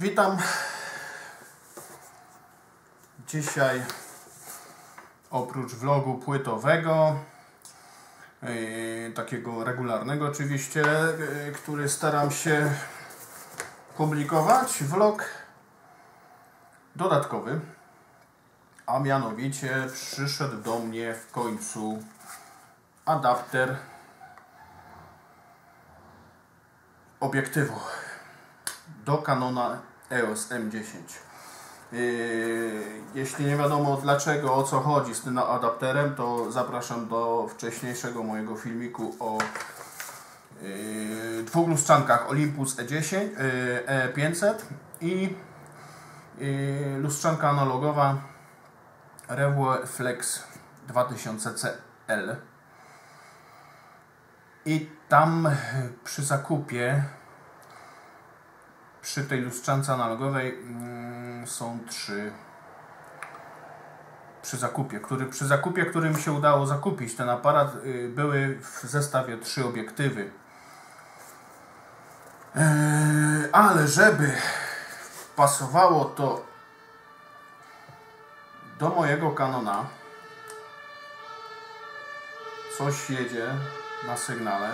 Witam. Dzisiaj oprócz vlogu płytowego, yy, takiego regularnego oczywiście, yy, który staram się publikować, vlog dodatkowy, a mianowicie przyszedł do mnie w końcu adapter obiektywu do Canona EOS M10. Yy, jeśli nie wiadomo dlaczego, o co chodzi z tym adapterem, to zapraszam do wcześniejszego mojego filmiku o yy, dwóch lustrzankach Olympus E10, yy, E500 i lustrzanka analogowa Revo Flex 2000CL. I tam przy zakupie przy tej lustrzance analogowej mm, są trzy przy zakupie, który, przy zakupie, który mi się udało zakupić ten aparat, y, były w zestawie trzy obiektywy. Yy, ale żeby pasowało to do mojego Canona, coś jedzie na sygnale.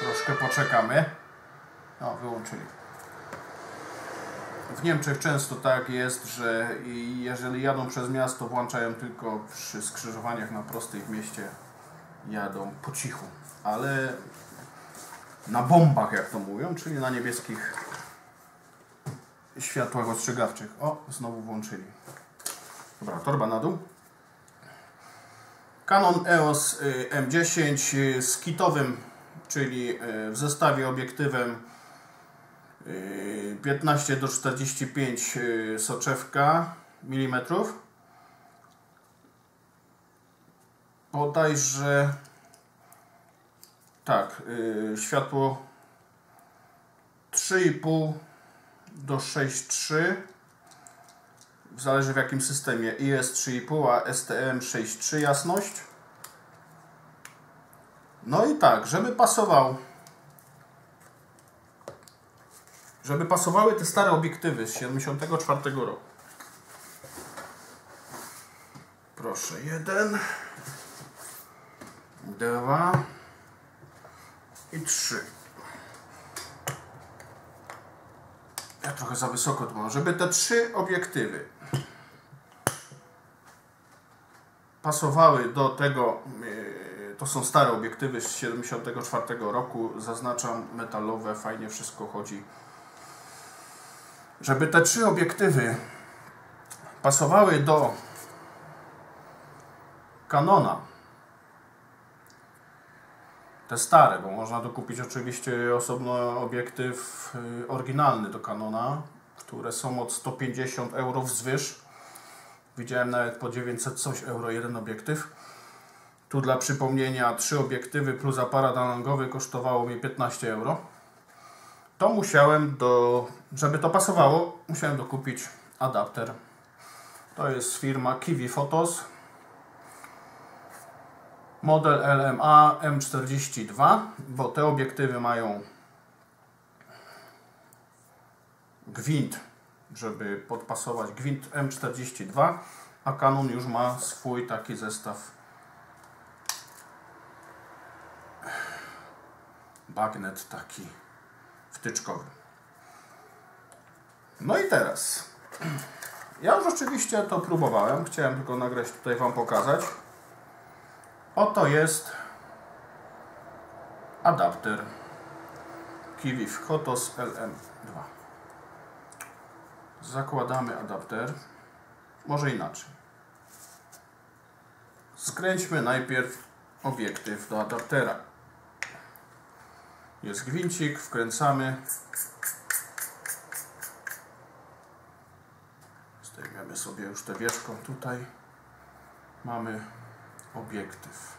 Troszkę poczekamy. O, wyłączyli. W Niemczech często tak jest, że jeżeli jadą przez miasto, włączają tylko przy skrzyżowaniach na prostej w mieście jadą po cichu, ale na bombach, jak to mówią, czyli na niebieskich światłach ostrzegawczych. O, znowu włączyli. Dobra, torba na dół. Canon EOS y, M10 y, z kitowym, czyli y, w zestawie obiektywem 15 do 45 soczewka milimetrów. Bodajże tak, światło 3,5 do 6,3 zależy w jakim systemie. IS 3,5 a STM 6,3 jasność. No i tak, żeby pasował żeby pasowały te stare obiektywy z 74 roku. Proszę, jeden. Dwa. I trzy. Ja trochę za wysoko tu mam, żeby te trzy obiektywy pasowały do tego, yy, to są stare obiektywy z 74 roku, zaznaczam metalowe, fajnie wszystko chodzi. Żeby te trzy obiektywy pasowały do Canona, te stare, bo można dokupić oczywiście osobno obiektyw yy, oryginalny do Canona, które są od 150 euro wzwyż Widziałem nawet po 900 coś euro jeden obiektyw. Tu dla przypomnienia trzy obiektywy plus aparat analogowy kosztowało mi 15 euro. To musiałem do, żeby to pasowało, musiałem dokupić adapter. To jest firma Kiwi Photos. Model LMA M42, bo te obiektywy mają gwint żeby podpasować gwint M42, a Canon już ma swój taki zestaw bagnet taki wtyczkowy. No i teraz ja już oczywiście to próbowałem, chciałem tylko nagrać tutaj Wam pokazać. Oto jest adapter Kiwi Hotos LM2 zakładamy adapter. Może inaczej. Skręćmy najpierw obiektyw do adaptera. Jest gwincik, wkręcamy. Zdejmiemy sobie już tę wierzchą tutaj. Mamy obiektyw.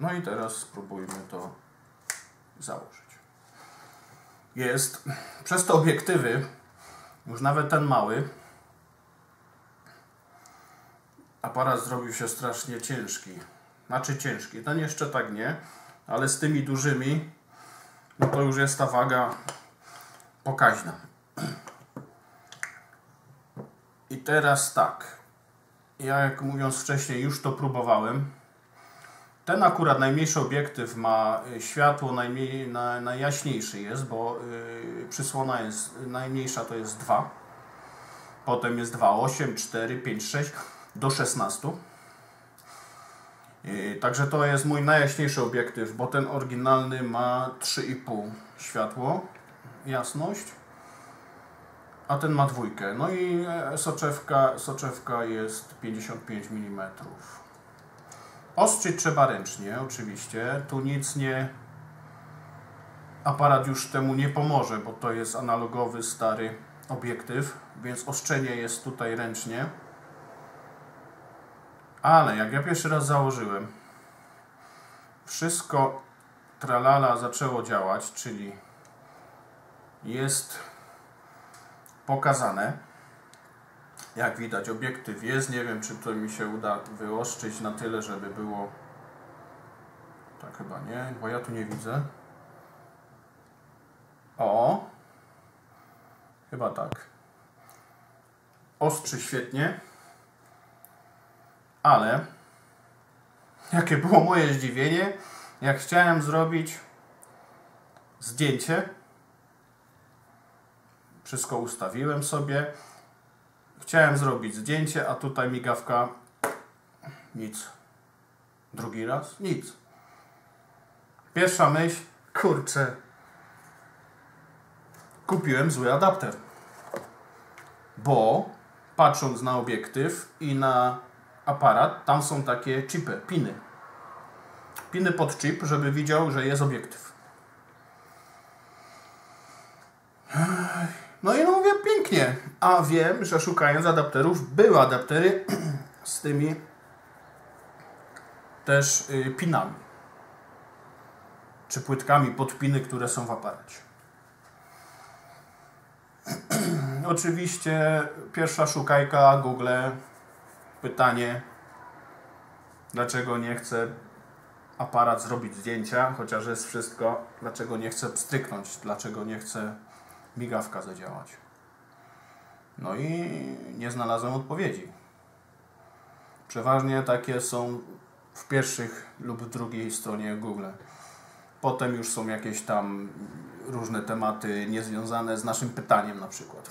No i teraz spróbujmy to założyć jest przez te obiektywy, już nawet ten mały, aparat zrobił się strasznie ciężki. Znaczy ciężki, ten jeszcze tak nie, ale z tymi dużymi no to już jest ta waga pokaźna. I teraz tak. Ja, jak mówiąc wcześniej, już to próbowałem. Ten akurat najmniejszy obiektyw ma y, światło najmniej, na, najjaśniejszy jest, bo yy, przysłona jest najmniejsza to jest 2. Potem jest 2, 8, 4, 5, 6 do 16. Także to jest mój najjaśniejszy obiektyw, bo ten oryginalny ma 3,5 światło, jasność, a ten ma dwójkę. No i soczewka, soczewka jest 55 mm. Ostrzyć trzeba ręcznie, oczywiście. Tu nic nie. Aparat już temu nie pomoże, bo to jest analogowy, stary obiektyw, więc ostrzenie jest tutaj ręcznie. Ale jak ja pierwszy raz założyłem, wszystko tralala zaczęło działać, czyli jest pokazane jak widać obiektyw jest, nie wiem czy to mi się uda wyostrzyć na tyle, żeby było tak chyba nie, bo ja tu nie widzę. O! Chyba tak. Ostrzy świetnie ale jakie było moje zdziwienie jak chciałem zrobić zdjęcie wszystko ustawiłem sobie Chciałem zrobić zdjęcie, a tutaj migawka nic. Drugi raz nic. Pierwsza myśl, kurczę, kupiłem zły adapter. Bo patrząc na obiektyw i na aparat, tam są takie chipy, piny. Piny pod chip, żeby widział, że jest obiektyw. No i no mówię, pięknie. A wiem, że szukając adapterów, były adaptery z tymi też y, pinami. Czy płytkami podpiny, które są w aparacie. Oczywiście pierwsza szukajka Google, pytanie, dlaczego nie chce aparat zrobić zdjęcia, chociaż jest wszystko, dlaczego nie chce stryknąć, dlaczego nie chce migawka zadziałać. No i nie znalazłem odpowiedzi. Przeważnie takie są w pierwszych lub drugiej stronie Google. Potem już są jakieś tam różne tematy niezwiązane z naszym pytaniem na przykład.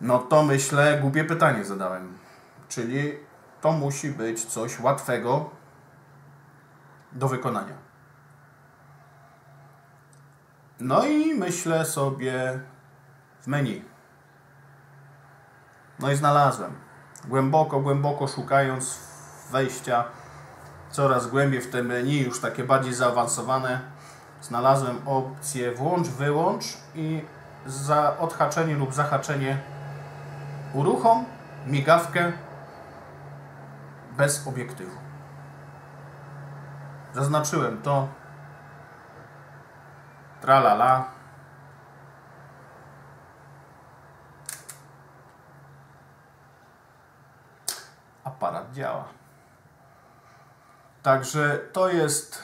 No to myślę, głupie pytanie zadałem. Czyli to musi być coś łatwego do wykonania. No i myślę sobie w menu. No i znalazłem. Głęboko, głęboko szukając wejścia coraz głębiej w te menu, już takie bardziej zaawansowane, znalazłem opcję włącz, wyłącz i za odhaczenie lub zahaczenie uruchom migawkę bez obiektywu. Zaznaczyłem to Tralala. Aparat działa. Także to jest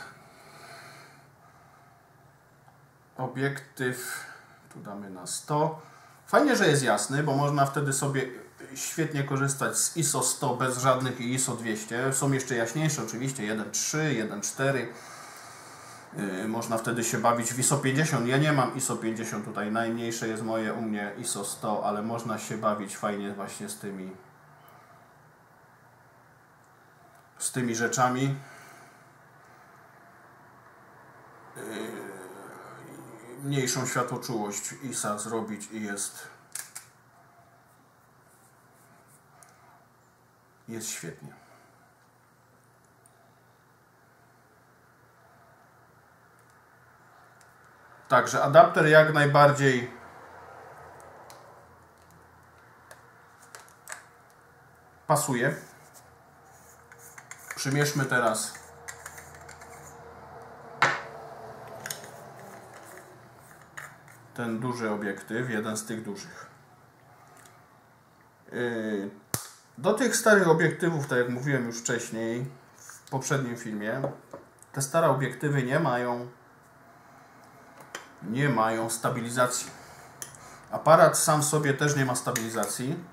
obiektyw, tu damy na 100. Fajnie, że jest jasny, bo można wtedy sobie świetnie korzystać z ISO 100 bez żadnych ISO 200. Są jeszcze jaśniejsze oczywiście, 1.3, 1.4 Y, można wtedy się bawić w ISO 50. Ja nie mam ISO 50 tutaj, najmniejsze jest moje u mnie ISO 100, ale można się bawić fajnie właśnie z tymi z tymi rzeczami. Y, mniejszą światłoczułość ISA zrobić i jest jest świetnie. Także adapter jak najbardziej pasuje. Przymierzmy teraz ten duży obiektyw, jeden z tych dużych. Yy, do tych starych obiektywów, tak jak mówiłem już wcześniej w poprzednim filmie, te stare obiektywy nie mają nie mają stabilizacji. Aparat sam w sobie też nie ma stabilizacji.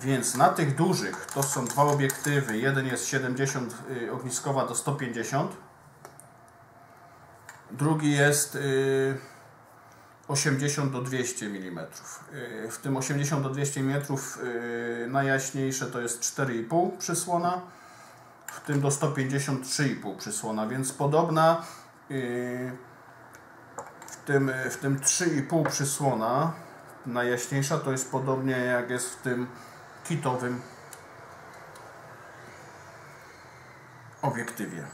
Więc na tych dużych to są dwa obiektywy. Jeden jest 70 y, ogniskowa do 150. Drugi jest y, 80 do 200 mm. Y, w tym 80 do 200 mm y, najjaśniejsze to jest 4,5 przysłona, w tym do 150 3,5 przysłona, więc podobna y, w tym, w tym 3,5 przysłona najjaśniejsza to jest podobnie jak jest w tym kitowym obiektywie.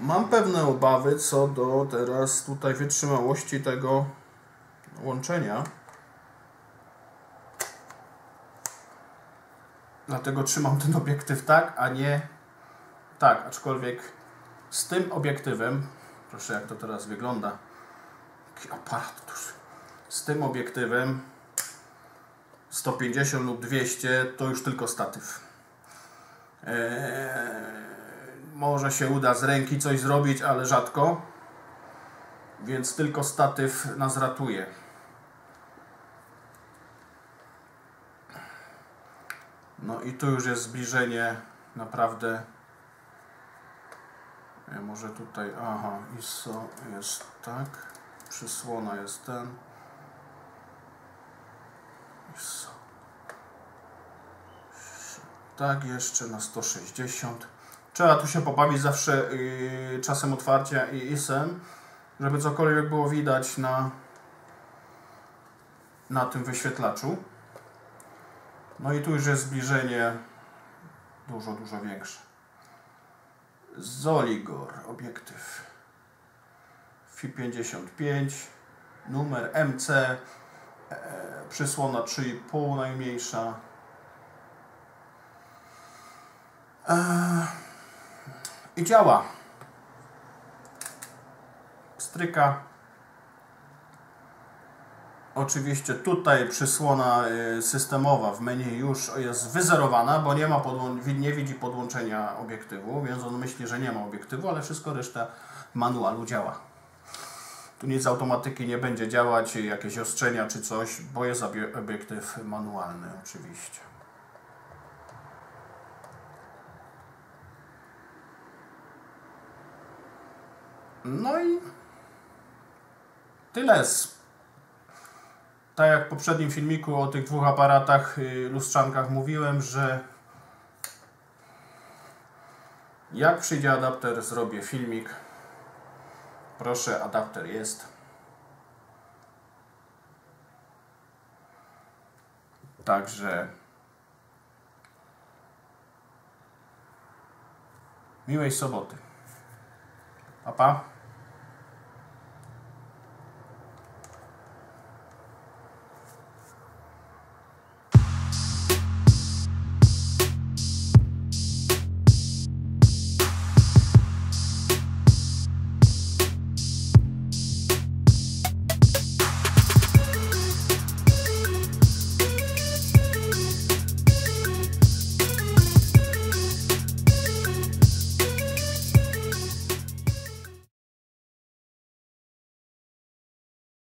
Mam pewne obawy co do teraz tutaj wytrzymałości tego łączenia. Dlatego trzymam ten obiektyw tak, a nie tak, aczkolwiek z tym obiektywem, proszę jak to teraz wygląda, jaki aparat duży, z tym obiektywem 150 lub 200 to już tylko statyw. Eee, może się uda z ręki coś zrobić, ale rzadko. Więc tylko statyw nas ratuje. No i tu już jest zbliżenie naprawdę. Ja może tutaj, aha, ISO jest tak, przysłona jest ten. ISO. Tak, jeszcze na 160. Trzeba tu się pobawić zawsze yy, czasem otwarcia i ISem, żeby cokolwiek było widać na, na tym wyświetlaczu. No i tu już jest zbliżenie dużo, dużo większe. Zoligor, obiektyw FI55, numer MC, e, przysłona 3,5 najmniejsza. E, i działa. Stryka. Oczywiście tutaj przysłona y, systemowa w menu już jest wyzerowana, bo nie, ma nie widzi podłączenia obiektywu, więc on myśli, że nie ma obiektywu, ale wszystko reszta manualu działa. Tu nic z automatyki nie będzie działać, jakieś ostrzenia czy coś, bo jest obiektyw manualny oczywiście. No i tyle. Tak jak w poprzednim filmiku o tych dwóch aparatach, y, lustrzankach mówiłem, że jak przyjdzie adapter, zrobię filmik. Proszę, adapter jest. Także miłej soboty. Pa, pa.